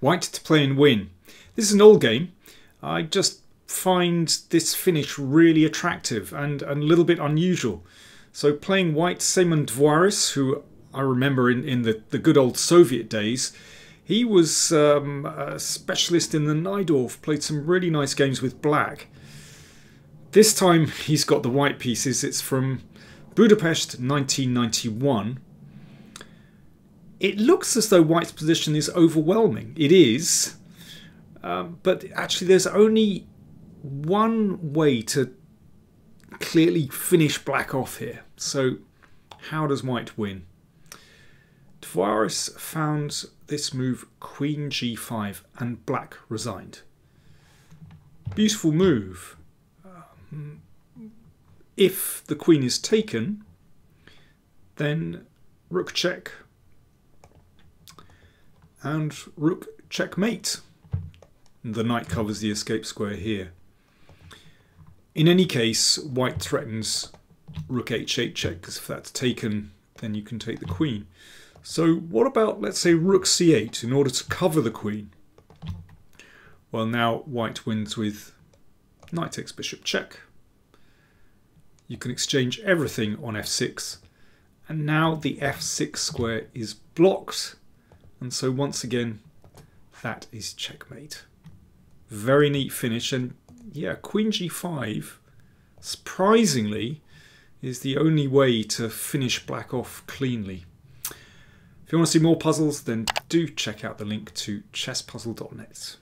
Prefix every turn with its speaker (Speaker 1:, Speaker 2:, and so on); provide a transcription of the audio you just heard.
Speaker 1: White to play and win. This is an old game. I just find this finish really attractive and, and a little bit unusual. So playing white, Semen Dvoirys, who I remember in, in the, the good old Soviet days, he was um, a specialist in the Najdorf, played some really nice games with black. This time he's got the white pieces. It's from Budapest 1991. It looks as though white's position is overwhelming. It is. Um, but actually there's only one way to clearly finish black off here. So how does white win? Dvoirys found this move queen g5 and black resigned. Beautiful move. Um, if the queen is taken, then rook check and rook checkmate. The knight covers the escape square here. In any case, white threatens rook h8 check, because if that's taken, then you can take the queen. So what about, let's say, rook c8 in order to cover the queen? Well, now white wins with knight takes bishop check. You can exchange everything on f6. And now the f6 square is blocked. And so once again, that is checkmate. Very neat finish. And yeah, queen g5, surprisingly, is the only way to finish black off cleanly. If you want to see more puzzles, then do check out the link to chesspuzzle.net.